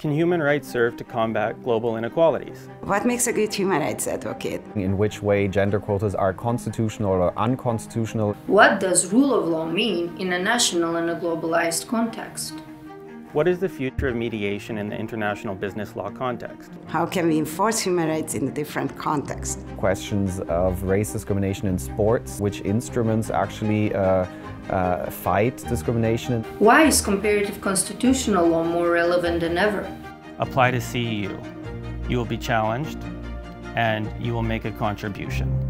Can human rights serve to combat global inequalities? What makes a good human rights advocate? In which way gender quotas are constitutional or unconstitutional? What does rule of law mean in a national and a globalized context? What is the future of mediation in the international business law context? How can we enforce human rights in a different context? Questions of race discrimination in sports, which instruments actually uh, uh, fight discrimination. Why is comparative constitutional law more relevant than ever? Apply to CEU. You will be challenged and you will make a contribution.